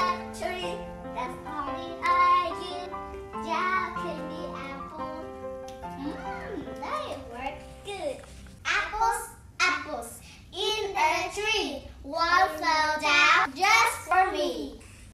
Actually,